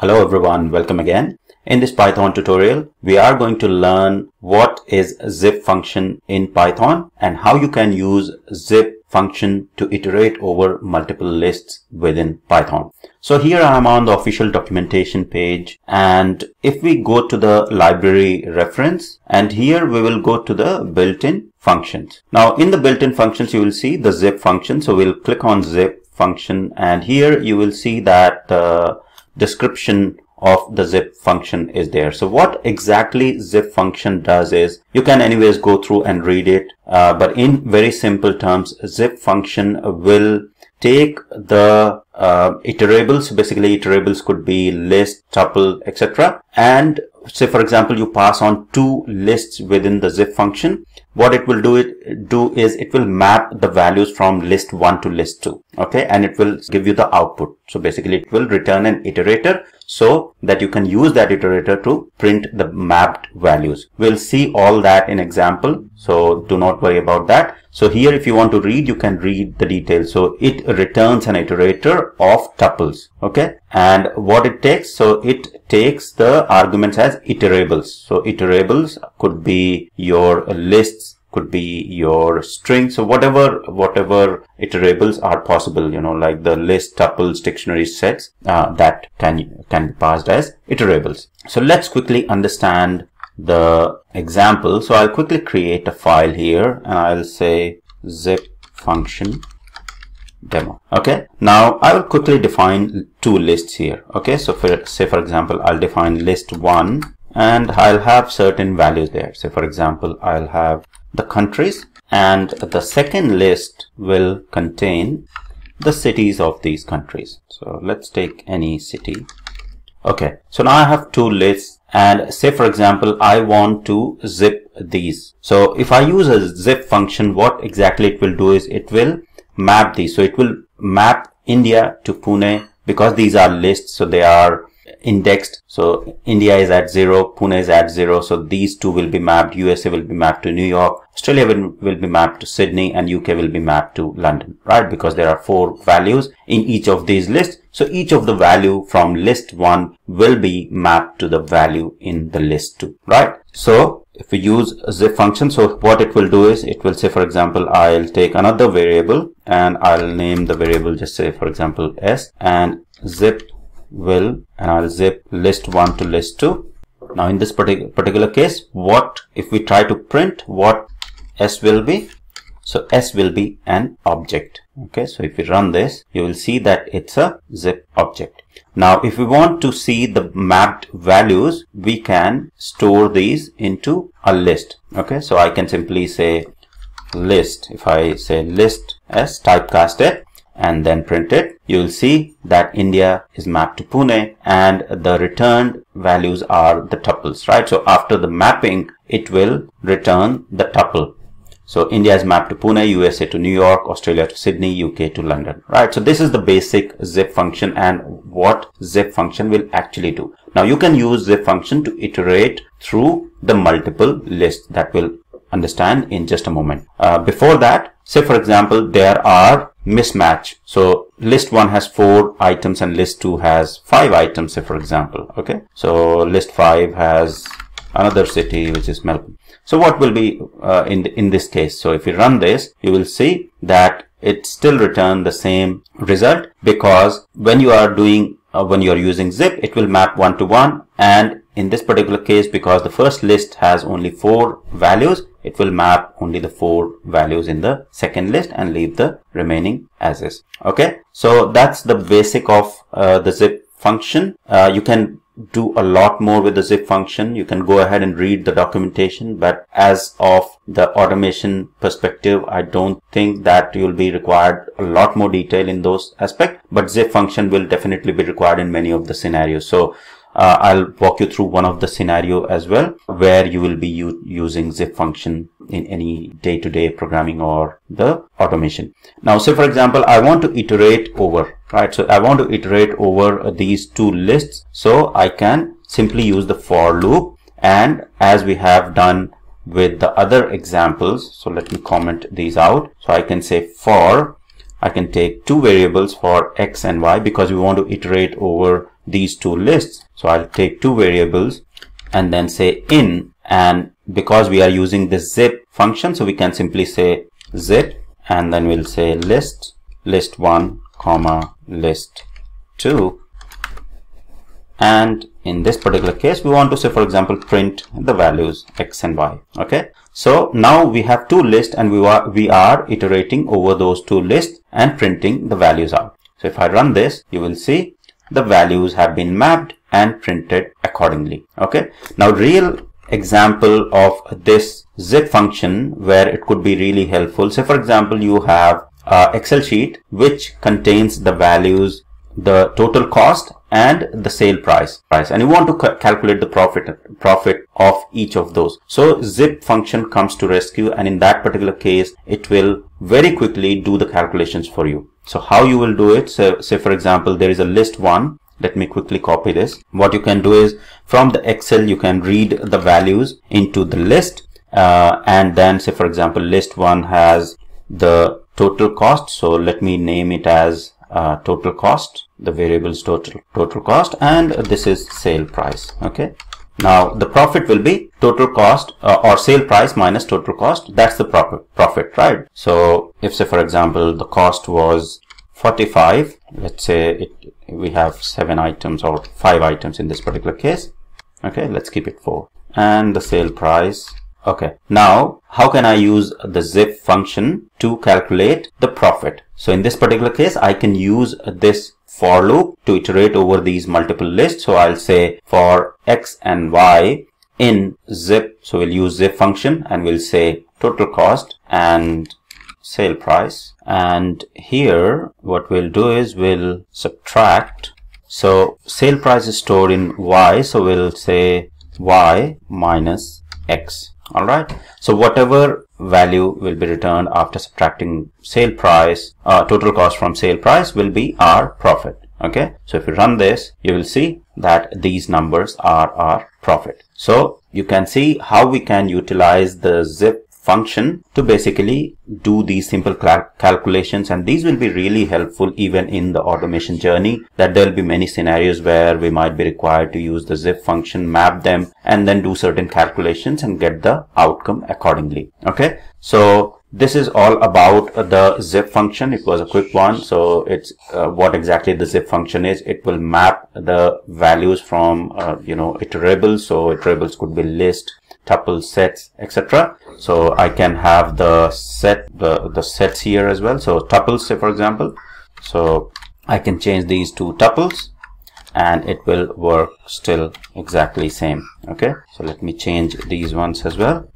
Hello everyone, welcome again. In this Python tutorial, we are going to learn what is zip function in Python and how you can use zip function to iterate over multiple lists within Python. So here I am on the official documentation page and if we go to the library reference and here we will go to the built-in functions. Now in the built-in functions you will see the zip function. So we'll click on zip function and here you will see that uh, description of the zip function is there. So what exactly zip function does is you can anyways go through and read it. Uh, but in very simple terms, zip function will take the uh, iterables. Basically, iterables could be list, tuple, etc. And say, for example, you pass on two lists within the zip function. What it will do it do is it will map the values from list one to list two. Okay, and it will give you the output. So basically, it will return an iterator so that you can use that iterator to print the mapped values. We'll see all that in example. So do not worry about that. So here, if you want to read, you can read the details. So it returns an iterator of tuples. Okay. And what it takes, so it takes the arguments as iterables. So iterables could be your lists could be your string so whatever whatever iterables are possible you know like the list tuples dictionary sets uh, that can can be passed as iterables. So let's quickly understand the example. So i'll quickly create a file here and i'll say zip function demo. Okay. Now i will quickly define two lists here. Okay. So for say for example i'll define list one and I'll have certain values there. So for example, I'll have the countries and the second list will contain the cities of these countries. So let's take any city. Okay, so now I have two lists and say for example, I want to zip these. So if I use a zip function, what exactly it will do is it will map these. So it will map India to Pune because these are lists. So they are indexed. So India is at zero, Pune is at zero. So these two will be mapped. USA will be mapped to New York. Australia will, will be mapped to Sydney and UK will be mapped to London, right? Because there are four values in each of these lists. So each of the value from list one will be mapped to the value in the list two, right? So if we use zip function, so what it will do is it will say, for example, I'll take another variable and I'll name the variable, just say, for example, S and zip will and I'll zip list 1 to list 2. Now in this particular particular case, what if we try to print what S will be? So S will be an object. Okay, so if we run this, you will see that it's a zip object. Now, if we want to see the mapped values, we can store these into a list. Okay, so I can simply say list. If I say list as typecast it, and then print it, you will see that India is mapped to Pune and the returned values are the tuples, right? So after the mapping, it will return the tuple. So India is mapped to Pune, USA to New York, Australia to Sydney, UK to London, right? So this is the basic zip function and what zip function will actually do. Now you can use zip function to iterate through the multiple lists that will understand in just a moment. Uh, before that, say for example, there are mismatch. So list one has four items and list two has five items, say for example. Okay. So list five has another city, which is Melbourne. So what will be uh, in, the, in this case? So if you run this, you will see that it still return the same result because when you are doing uh, when you are using zip it will map one to one and in this particular case because the first list has only four values it will map only the four values in the second list and leave the remaining as is okay so that's the basic of uh, the zip function uh, you can do a lot more with the zip function. You can go ahead and read the documentation, but as of the automation perspective, I don't think that you'll be required a lot more detail in those aspects, but zip function will definitely be required in many of the scenarios. So uh, I'll walk you through one of the scenario as well, where you will be using zip function in any day-to-day -day programming or the automation. Now, say for example, I want to iterate over right? So I want to iterate over these two lists. So I can simply use the for loop. And as we have done with the other examples, so let me comment these out. So I can say for, I can take two variables for x and y because we want to iterate over these two lists. So I'll take two variables and then say in. And because we are using the zip function so we can simply say zip and then we'll say list list 1 comma list 2 and in this particular case we want to say for example print the values x and y okay? So now we have two lists and we are we are iterating over those two lists and printing the values out. So if i run this you will see the values have been mapped and printed accordingly. Okay? Now real example of this zip function where it could be really helpful. Say for example you have a excel sheet which contains the values the total cost and the sale price price. And you want to ca calculate the profit profit of each of those. So zip function comes to rescue and in that particular case it will very quickly do the calculations for you so how you will do it so say for example there is a list one. Let me quickly copy this. What you can do is from the excel you can read the values into the list uh, and then say for example list one has the total cost. So let me name it as uh, total cost the variables total total cost and this is sale price. Okay now the profit will be total cost uh, or sale price minus total cost. That's the profit profit right? So if say for example the cost was 45 let's say it, we have seven items or five items in this particular case. Okay let's keep it four. And the sale price. Okay now how can i use the zip function to calculate the profit? So in this particular case i can use this for loop to iterate over these multiple lists. So i'll say for x and y in zip. So we'll use zip function and we'll say total cost and sale price. And here what we'll do is we'll subtract. So sale price is stored in y. So we'll say y minus x all right so whatever value will be returned after subtracting sale price uh, total cost from sale price will be our profit. Okay? So if you run this you will see that these numbers are our profit. So you can see how we can utilize the zip function to basically do these simple cal calculations. And these will be really helpful even in the automation journey that there will be many scenarios where we might be required to use the zip function map them and then do certain calculations and get the outcome accordingly. Okay? So this is all about the zip function. It was a quick one. So it's uh, what exactly the zip function is. It will map the values from uh, you know iterables. So iterables could be list tuple sets etc so i can have the set the the sets here as well. So tuples say for example. So i can change these to tuples and it will work still exactly same. Okay? So let me change these ones as well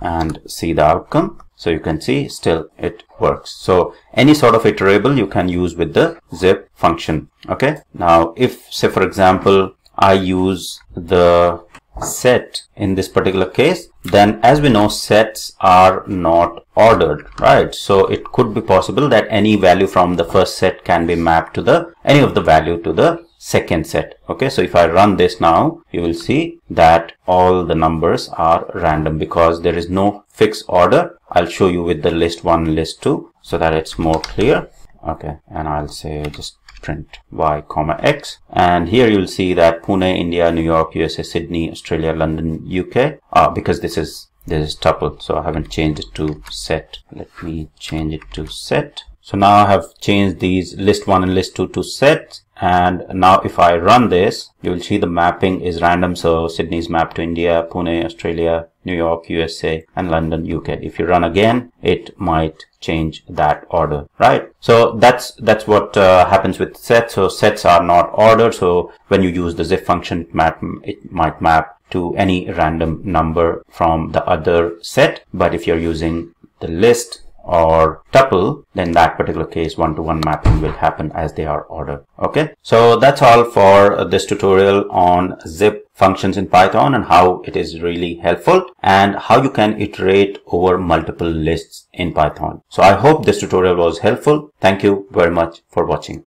and see the outcome. So you can see still it works. So any sort of iterable you can use with the zip function. Okay? Now if say for example i use the set in this particular case then as we know sets are not ordered right? So it could be possible that any value from the first set can be mapped to the any of the value to the second set okay? So if i run this now you will see that all the numbers are random because there is no fixed order. I'll show you with the list one list two so that it's more clear. Okay and i'll say just print y comma x. And here you'll see that Pune, India, New York, USA, Sydney, Australia, London, UK uh, because this is this is tuple so I haven't changed it to set. Let me change it to set so now I have changed these list 1 and list 2 to set. And now if I run this you will see the mapping is random. So Sydney is mapped to India, Pune, Australia, New York, USA and London, UK. If you run again it might change that order right? So that's that's what uh, happens with sets so sets are not ordered. So when you use the zip function it, map, it might map to any random number from the other set. But if you're using the list or tuple then that particular case one-to-one -one mapping will happen as they are ordered. Okay? So that's all for this tutorial on zip functions in python and how it is really helpful and how you can iterate over multiple lists in python. So i hope this tutorial was helpful. Thank you very much for watching